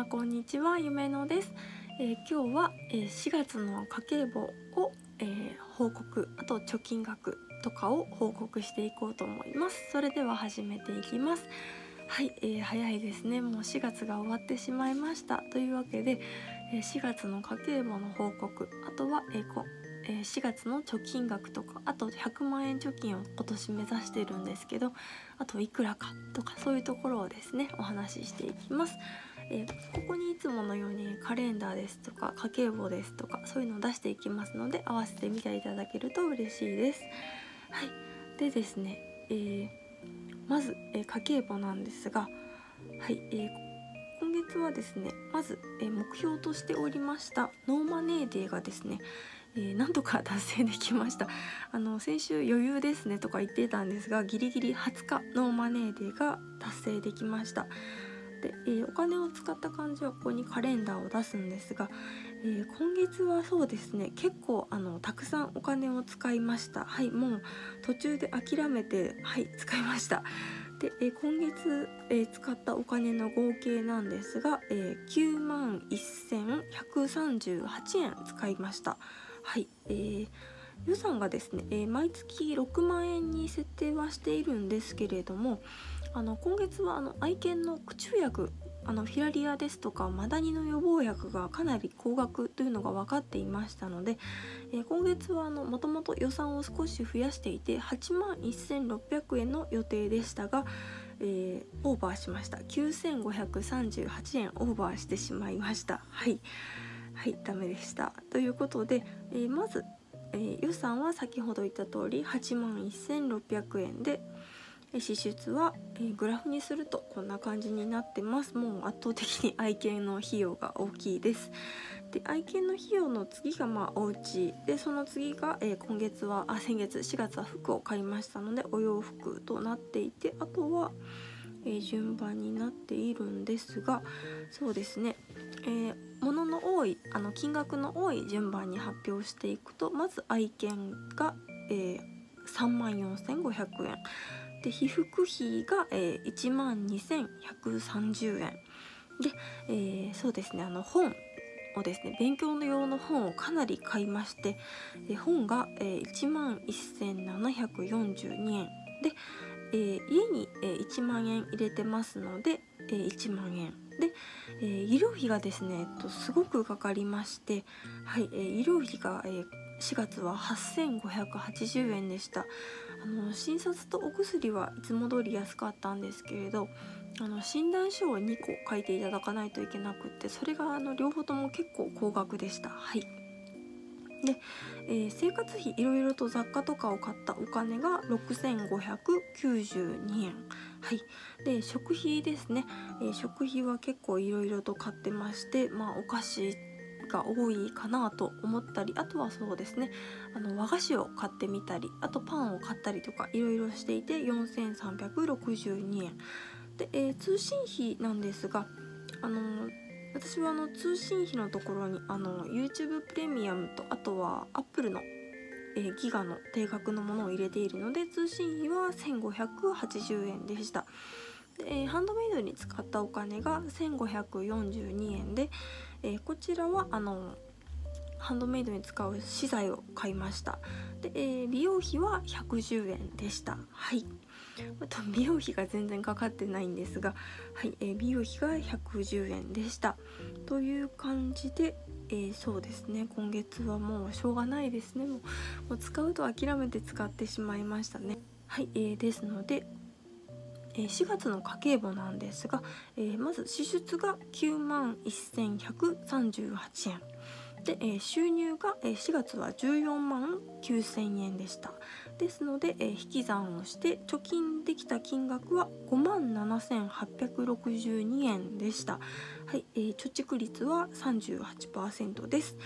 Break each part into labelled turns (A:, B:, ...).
A: 様こんにちは夢のです、えー、今日は、えー、4月の家計簿を、えー、報告あと貯金額とかを報告していこうと思います。それでは始めていきます。はい、えー、早いですね。もう4月が終わってしまいました。というわけで、え4月の家計簿の報告あとは、えこえ4月の貯金額とかあと100万円貯金を今年目指してるんですけどあといくらかとかそういうところをですねお話ししていきます。えここにいつものようにカレンダーですとか家計簿ですとかそういうのを出していきますので合わせて見ていただけると嬉しいです。はい、でですね、えー、まず、え家計簿なんですが、はいえー、今月はですねまず、え目標としておりましたノーマネーデーがですねえー、なんとか達成できました。あの先週余裕ですねとか言ってたんですがギリギリ20日のマネーデーが達成できました、えー、お金を使った感じはここにカレンダーを出すんですが、えー、今月はそうですね結構あのたくさんお金を使いました。はいもう途中で諦めてはい使いました。で、えー、今月、え、使ったお金の合計なんですが、えー、9万1138円使いました。はい、えー、予算がですね、えー、毎月6万円に設定はしているんですけれどもあの今月はあの愛犬の口薬あのフィラリアですとかマダニの予防薬がかなり高額というのが分かっていましたので、えー、今月はもともと予算を少し増やしていて8万1600円の予定でしたが、えー、オーバーしました。9538円オーバーしてしまいました。はい。はいダメでした。ということで、えー、まず、え、予算は先ほど言った通り8万1600円で支出は、えー、グラフにするとこんな感じになってます。もう圧倒的に愛犬の費用が大きいです。で愛犬の費用の次がまあお家でその次が、えー、今月はあ先月4月は服を買いましたのでお洋服となっていてあとは、えー、順番になっているんですがそうですね。えー、物の多いあの金額の多い順番に発表していくとまず愛犬が、えー、3万4500円。で被服費が、えー、1万2130円。で、えー、そうですねあの本をですね勉強の用の本をかなり買いましてで本が、えー、1万1742円。で、えー、家に、えー、1万円入れてますので、えー、1万円。で、えー、医療費がですね、えっと、すごくかかりまして、はいえー、医療費が、えー、4月は8580円でした。あの診察とお薬はいつも通り安かったんですけれどあの診断書を2個書いていただかないといけなくってそれがあの両方とも結構高額でした。はい。で、えー、生活費いろいろと雑貨とかを買ったお金が6592円。はい。で食費ですね、えー、食費は結構いろいろと買ってましてまあお菓子が多いかなと思ったりあとはそうですねあの和菓子を買ってみたりあとパンを買ったりとかいろいろしていて4362円。で、えー、通信費なんですがあの私はあの通信費のところにあの YouTube プレミアムとあとは Apple の、えー、ギガの定額のものを入れているので通信費は1580円でした。で、ハンドメイドに使ったお金が1542円で、えー、こちらはあのハンドメイドに使う資材を買いました。で、えー、美容費は110円でした。はい。あと美容費が全然かかってないんですが、はいえー、美容費が110円でした。という感じで、えー、そうですね。今月はもうしょうがないですね。もう使うと諦めて使ってしまいましたね。はい、えー、ですので4月の家計簿なんですが、え、まず支出が9万1138円。で、え、収入が、え、4月は14万9000円でした。ですので、え、引き算をして貯金できた金額は5万7862円でした。はい、えー、貯蓄率は38%です。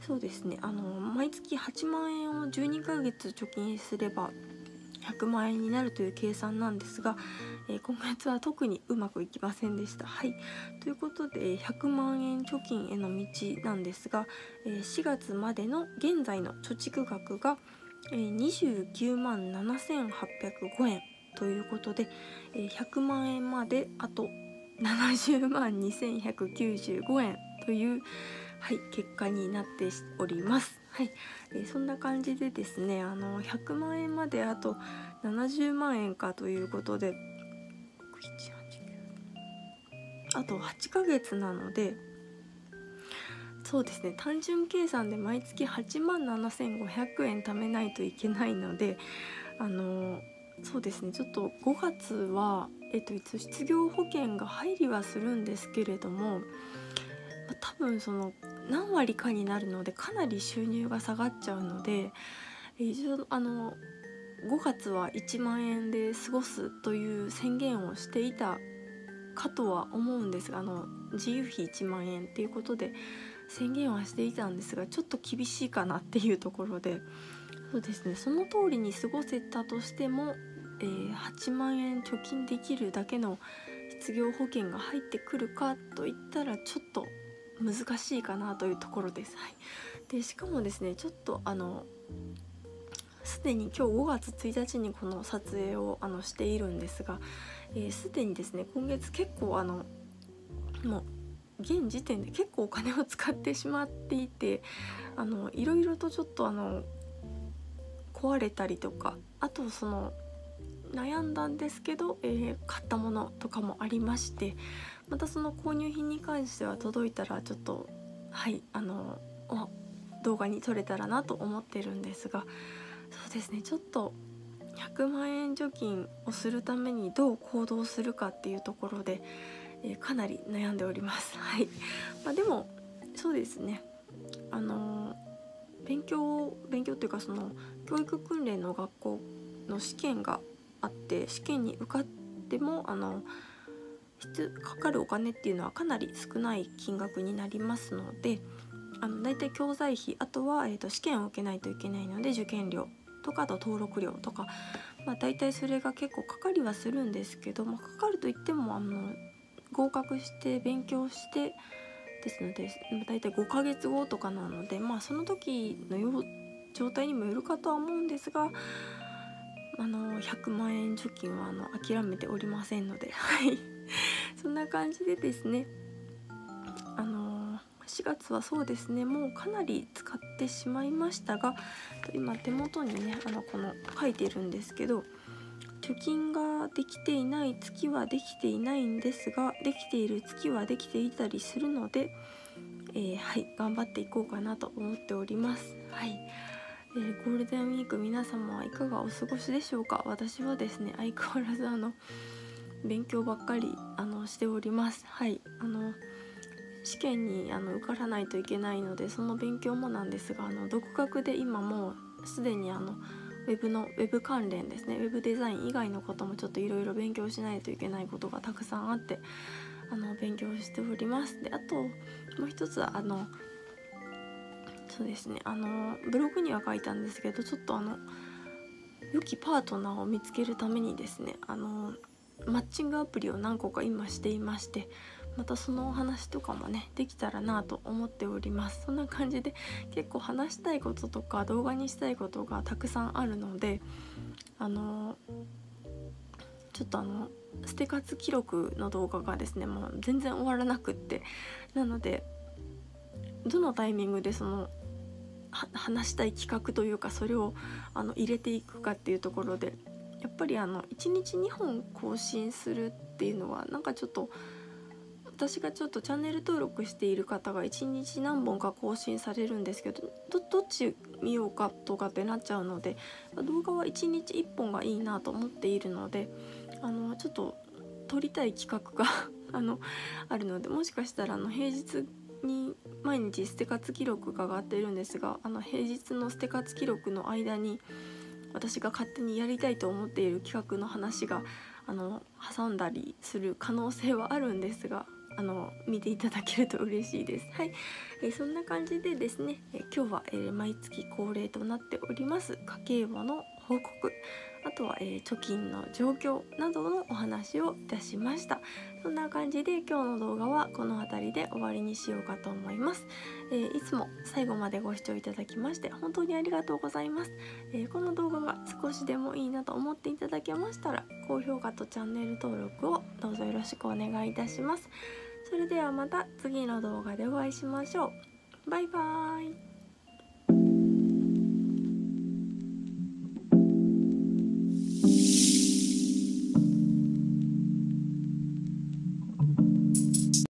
A: そうですね。あの毎月8万円を12ヶ月貯金すれば100万円になるという計算なんですが、えー、今月は特にうまくいきませんでした。はいということで100万円貯金への道なんですが、え、4月までの現在の貯蓄額が、えー、29万7805円ということで、えー、100万円まであと70万2195円というはい、結果になっております。はい、え、そんな感じでですね、あの100万円まであと70万円かということで、あと8ヶ月なので、そうですね、単純計算で毎月8万7500円貯めないといけないので、あのそうですね、ちょっと5月はえっといつ失業保険が入りはするんですけれども。分その何割かになるのでかなり収入が下がっちゃうので一応あの5月は1万円で過ごすという宣言をしていたかとは思うんですがあの自由費1万円っていうことで宣言はしていたんですがちょっと厳しいかなっていうところで。そうですね。その通りに過ごせたとしても、えー、8万円貯金できるだけの失業保険が入ってくるかといったらちょっと難しいかなというところです。はい、でしかもですねちょっとあのすでに今日5月1日にこの撮影をあのしているんですがすで、えー、にですね今月結構あのもう現時点で結構お金を使ってしまっていてあのいろいろとちょっとあの壊れたりとかあとその悩んだんですけど、えー、買ったものとかもありましてまたその購入品に関しては届いたらちょっとはいあの動画に撮れたらなと思ってるんですがそうですねちょっと100万円貯金をするためにどう行動するかっていうところで、えー、かなり悩んでおります。はいまあ、でもそうですねあの勉強勉強っていうかその教育訓練の学校の試験があって試験に受かってもあのかかるお金っていうのはかなり少ない金額になりますのであの大体教材費あとは、えーと、試験を受けないといけないので受験料とかあと登録料とか、まあ、大体それが結構かかりはするんですけど、まあ、かかるといってもあの合格して勉強してですので大体5ヶ月後とかなので、まあ、その時の状態にもよるかとは思うんですがあの100万円貯金はあの諦めておりませんのではい。そんな感じでですねあの4月はそうですねもうかなり使ってしまいましたが今手元にねあのこの書いてるんですけど貯金ができていない月はできていないんですができている月はできていたりするので、えー、はい頑張っていこうかなと思っております。はいえー、ゴールデンウィーク皆様はいかがお過ごしでしょうか？私はですね相変わらずあの勉強ばっかりあのしております。はい。あの試験にあの受からないといけないのでその勉強もなんですがあの独学で今もうすでにあのウェブのウェブ関連ですね。ウェブデザイン以外のこともちょっといろいろ勉強しないといけないことがたくさんあってあの勉強しております。であともう一つあのそうですね。あのブログには書いたんですけどちょっとあの良きパートナーを見つけるためにですねあのマッチングアプリを何個か今していましてまたそのお話とかもねできたらなと思っております。そんな感じで結構話したいこととか動画にしたいことがたくさんあるのであのちょっとあの捨て活記録の動画がですねもう全然終わらなくって。なのでどのタイミングでその話したい企画というかそれをあの入れていくかっていうところでやっぱりあの1日2本更新するっていうのはなんかちょっと私がちょっとチャンネル登録している方が1日何本か更新されるんですけどどっち見ようかとかってなっちゃうので動画は1日1本がいいなと思っているのであのちょっと撮りたい企画が あのあるのでもしかしたらあの平日に毎日捨て活記録が上がってるんですがあの平日の捨て活記録の間に私が勝手にやりたいと思っている企画の話があの挟んだりする可能性はあるんですがあの見ていただけると嬉しいです。はい、えー、そんな感じでですね、えー、今日は、えー、毎月恒例となっております家計簿の報告。あとは、え貯金の状況などのお話をいたしました。そんな感じで今日の動画はこの辺りで終わりにしようかと思います、えー、いつも最後までご視聴いただきまして本当にありがとうございます、えー、この動画が少しでもいいなと思っていただけましたら高評価とチャンネル登録をどうぞよろしくお願いいたします。それではまた次の動画でお会いしましょう。バイバーイ。